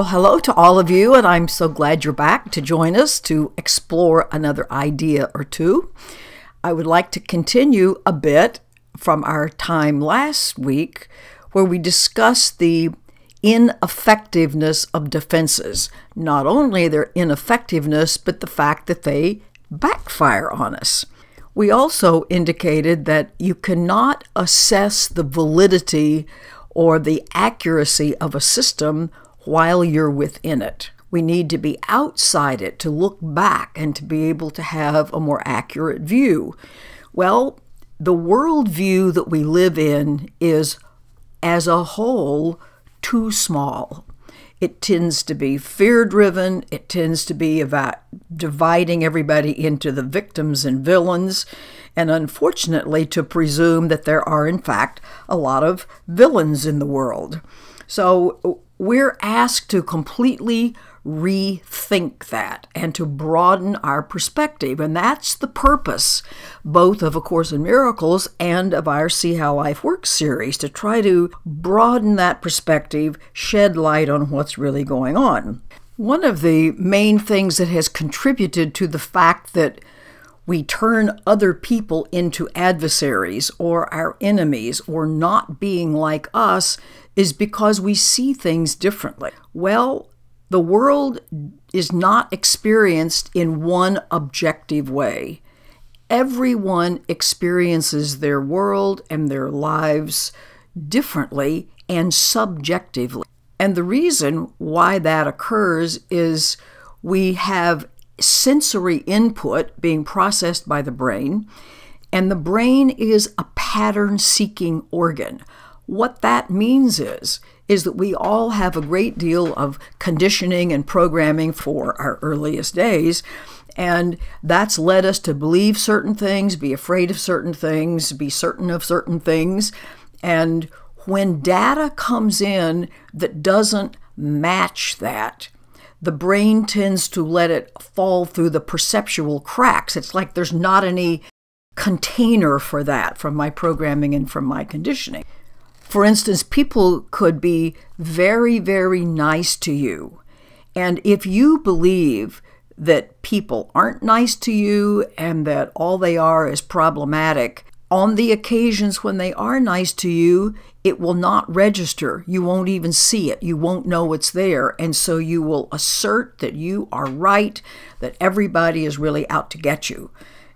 Well, hello to all of you, and I'm so glad you're back to join us to explore another idea or two. I would like to continue a bit from our time last week where we discussed the ineffectiveness of defenses. Not only their ineffectiveness, but the fact that they backfire on us. We also indicated that you cannot assess the validity or the accuracy of a system while you're within it. We need to be outside it to look back and to be able to have a more accurate view. Well, the worldview that we live in is, as a whole, too small. It tends to be fear driven. It tends to be about dividing everybody into the victims and villains, and unfortunately, to presume that there are, in fact, a lot of villains in the world. So we're asked to completely rethink that and to broaden our perspective. And that's the purpose, both of A Course in Miracles and of our See How Life Works series, to try to broaden that perspective, shed light on what's really going on. One of the main things that has contributed to the fact that we turn other people into adversaries or our enemies or not being like us is because we see things differently. Well, the world is not experienced in one objective way. Everyone experiences their world and their lives differently and subjectively. And the reason why that occurs is we have sensory input being processed by the brain, and the brain is a pattern seeking organ. What that means is is that we all have a great deal of conditioning and programming for our earliest days. And that's led us to believe certain things, be afraid of certain things, be certain of certain things. And when data comes in that doesn't match that, the brain tends to let it fall through the perceptual cracks. It's like there's not any container for that from my programming and from my conditioning. For instance, people could be very, very nice to you. And if you believe that people aren't nice to you and that all they are is problematic, on the occasions when they are nice to you, it will not register. You won't even see it. You won't know it's there. And so you will assert that you are right, that everybody is really out to get you.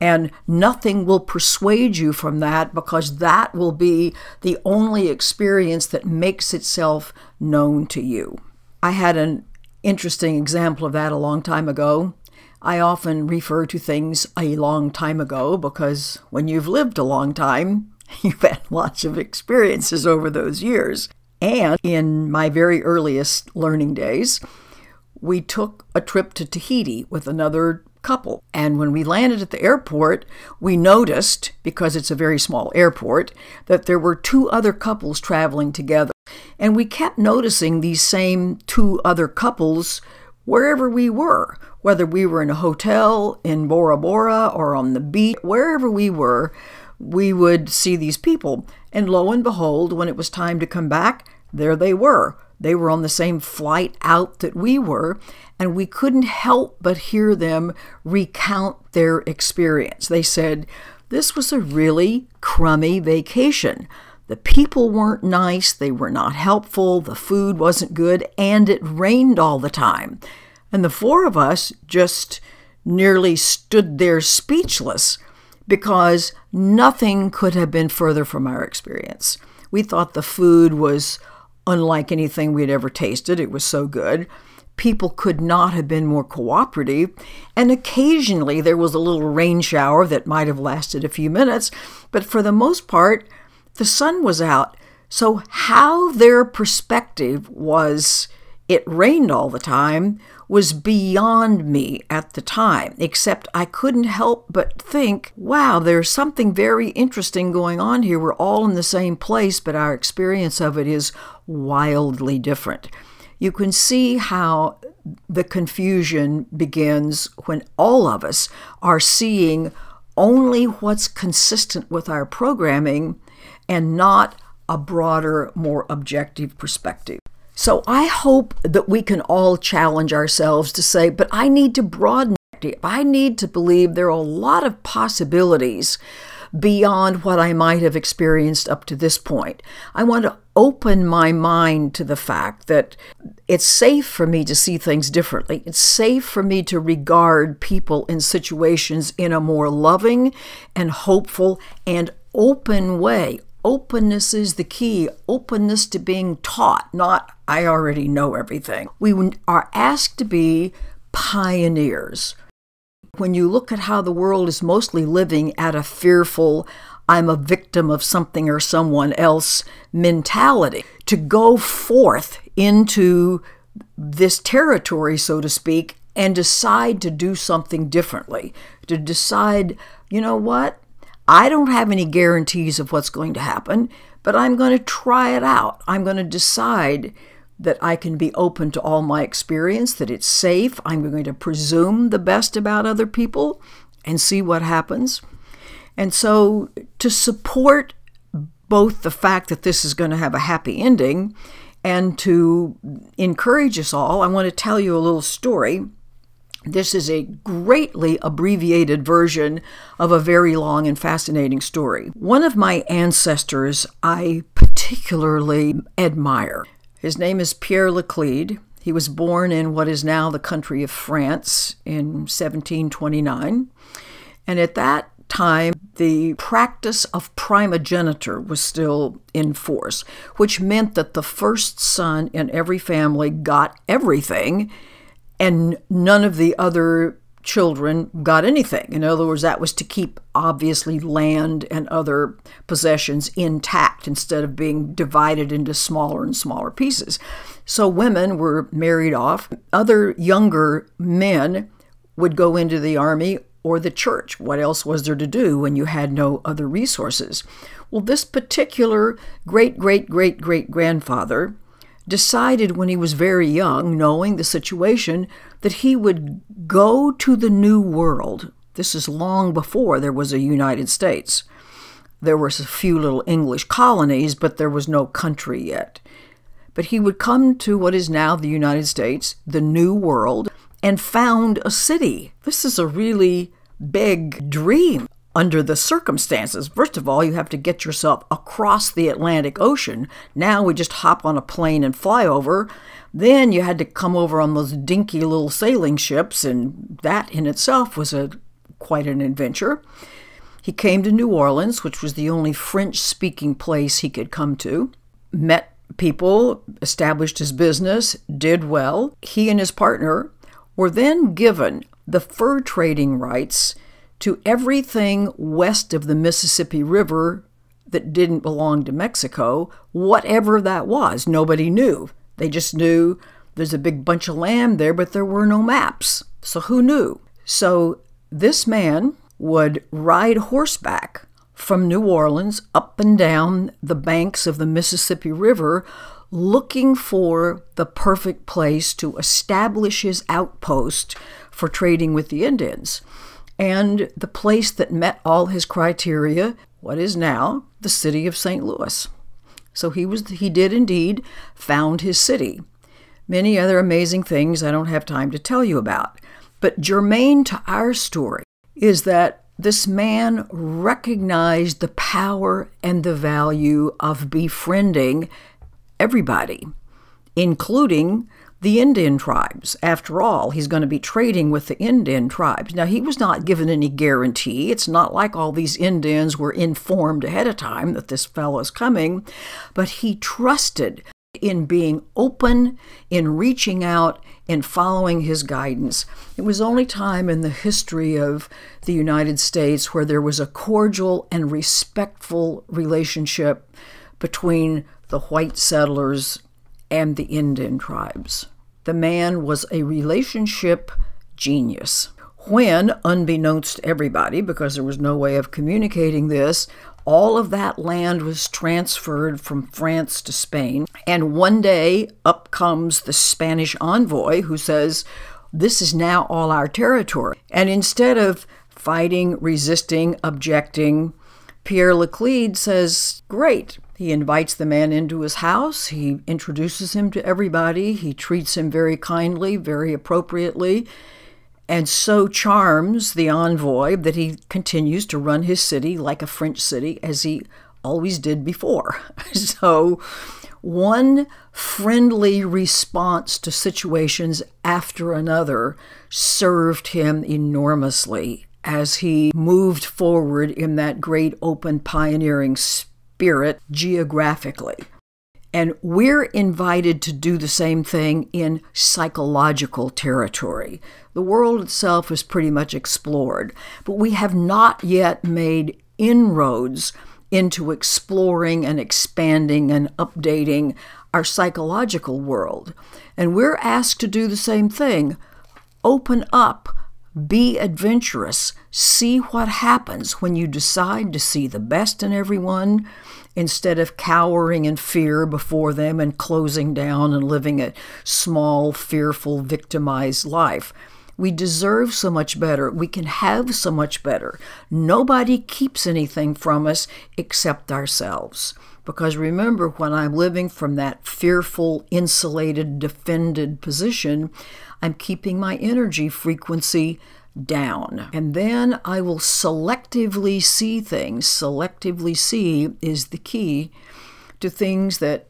And nothing will persuade you from that because that will be the only experience that makes itself known to you. I had an interesting example of that a long time ago. I often refer to things a long time ago because when you've lived a long time, you've had lots of experiences over those years. And in my very earliest learning days, we took a trip to Tahiti with another couple. And when we landed at the airport, we noticed, because it's a very small airport, that there were two other couples traveling together. And we kept noticing these same two other couples wherever we were, whether we were in a hotel in Bora Bora or on the beach, wherever we were, we would see these people. And lo and behold, when it was time to come back, there they were. They were on the same flight out that we were, and we couldn't help but hear them recount their experience. They said, This was a really crummy vacation. The people weren't nice, they were not helpful, the food wasn't good, and it rained all the time. And the four of us just nearly stood there speechless because nothing could have been further from our experience. We thought the food was unlike anything we had ever tasted, it was so good people could not have been more cooperative, and occasionally there was a little rain shower that might have lasted a few minutes, but for the most part, the sun was out. So, how their perspective was it rained all the time was beyond me at the time, except I couldn't help but think, wow, there's something very interesting going on here. We're all in the same place, but our experience of it is wildly different you can see how the confusion begins when all of us are seeing only what's consistent with our programming and not a broader, more objective perspective. So I hope that we can all challenge ourselves to say, but I need to broaden. I need to believe there are a lot of possibilities beyond what I might have experienced up to this point. I want to open my mind to the fact that it's safe for me to see things differently. It's safe for me to regard people in situations in a more loving and hopeful and open way. Openness is the key. Openness to being taught, not I already know everything. We are asked to be pioneers when you look at how the world is mostly living at a fearful, I'm a victim of something or someone else mentality, to go forth into this territory, so to speak, and decide to do something differently, to decide, you know what? I don't have any guarantees of what's going to happen, but I'm going to try it out. I'm going to decide that I can be open to all my experience, that it's safe. I'm going to presume the best about other people and see what happens. And so, to support both the fact that this is going to have a happy ending and to encourage us all, I want to tell you a little story. This is a greatly abbreviated version of a very long and fascinating story. One of my ancestors I particularly admire. His name is Pierre Laclede. He was born in what is now the country of France in 1729. And at that time, the practice of primogeniture was still in force, which meant that the first son in every family got everything, and none of the other children got anything. In other words, that was to keep obviously land and other possessions intact instead of being divided into smaller and smaller pieces. So women were married off. Other younger men would go into the army or the church. What else was there to do when you had no other resources? Well, this particular great great great great grandfather decided when he was very young, knowing the situation, that he would go to the New World. This is long before there was a United States. There was a few little English colonies, but there was no country yet. But he would come to what is now the United States, the New World, and found a city. This is a really big dream under the circumstances. First of all, you have to get yourself across the Atlantic Ocean. Now we just hop on a plane and fly over. Then you had to come over on those dinky little sailing ships, and that in itself was a quite an adventure. He came to New Orleans, which was the only French speaking place he could come to, met people, established his business, did well. He and his partner were then given the fur trading rights to everything west of the Mississippi River that didn't belong to Mexico, whatever that was. Nobody knew. They just knew there's a big bunch of land there, but there were no maps. So who knew? So this man would ride horseback from New Orleans up and down the banks of the Mississippi River looking for the perfect place to establish his outpost for trading with the Indians and the place that met all his criteria, what is now the city of St. Louis. So he was he did indeed found his city. Many other amazing things I don't have time to tell you about. But germane to our story is that this man recognized the power and the value of befriending everybody, including the Indian tribes. After all, he's going to be trading with the Indian tribes. Now, he was not given any guarantee. It's not like all these Indians were informed ahead of time that this fellow is coming, but he trusted in being open, in reaching out, in following his guidance. It was only time in the history of the United States where there was a cordial and respectful relationship between the white settlers and the Indian tribes. The man was a relationship genius. When, unbeknownst to everybody, because there was no way of communicating this, all of that land was transferred from France to Spain. And one day up comes the Spanish envoy who says, This is now all our territory. And instead of fighting, resisting, objecting, Pierre Laclede says, Great, He invites the man into his house. He introduces him to everybody. He treats him very kindly, very appropriately, and so charms the envoy that he continues to run his city like a French city as he always did before. so, one friendly response to situations after another served him enormously as he moved forward in that great open pioneering spirit geographically. And we're invited to do the same thing in psychological territory. The world itself is pretty much explored, but we have not yet made inroads into exploring and expanding and updating our psychological world. And we're asked to do the same thing open up, be adventurous, see what happens when you decide to see the best in everyone instead of cowering in fear before them and closing down and living a small, fearful, victimized life. We deserve so much better. We can have so much better. Nobody keeps anything from us except ourselves. Because remember, when I'm living from that fearful, insulated, defended position, I'm keeping my energy frequency down. And then I will selectively see things. Selectively see is the key to things that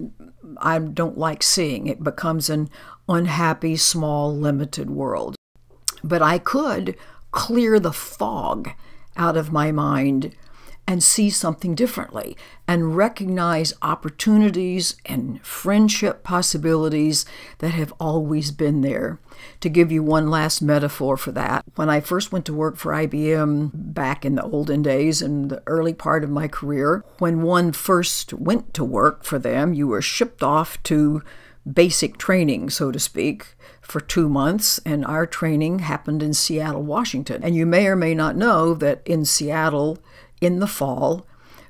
I don't like seeing. It becomes an unhappy, small, limited world. But I could clear the fog out of my mind and see something differently and recognize opportunities and friendship possibilities that have always been there. To give you one last metaphor for that, when I first went to work for IBM back in the olden days in the early part of my career, when one first went to work for them, you were shipped off to basic training, so to speak, for two months, and our training happened in Seattle, Washington. And you may or may not know that in Seattle, in the fall,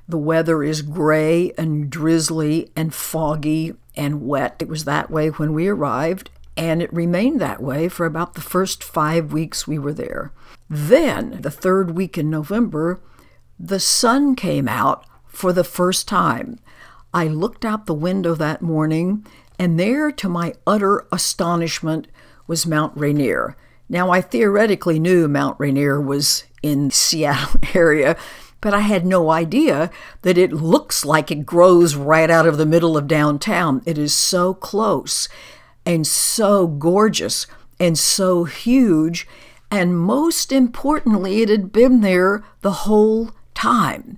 the weather is gray and drizzly and foggy and wet. It was that way when we arrived, and it remained that way for about the first five weeks we were there. Then, the third week in November, the sun came out for the first time. I looked out the window that morning, and there, to my utter astonishment, was Mount Rainier. Now, I theoretically knew Mount Rainier was in the Seattle area but I had no idea that it looks like it grows right out of the middle of downtown. It is so close and so gorgeous and so huge. And most importantly, it had been there the whole time.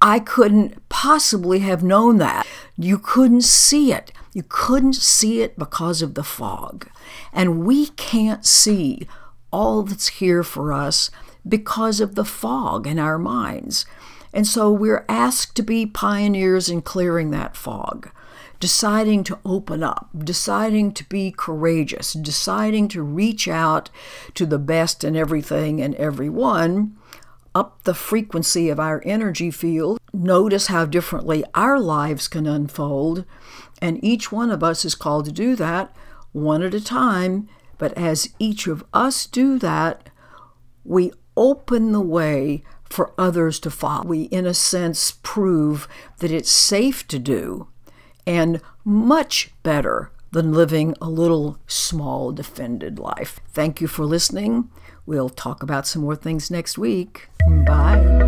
I couldn't possibly have known that. You couldn't see it. You couldn't see it because of the fog. And we can't see all that's here for us because of the fog in our minds. And so we're asked to be pioneers in clearing that fog, deciding to open up, deciding to be courageous, deciding to reach out to the best in everything and everyone, up the frequency of our energy field, notice how differently our lives can unfold. And each one of us is called to do that one at a time. But as each of us do that, we open the way for others to follow. We, in a sense, prove that it's safe to do and much better than living a little small defended life. Thank you for listening. We'll talk about some more things next week. Bye.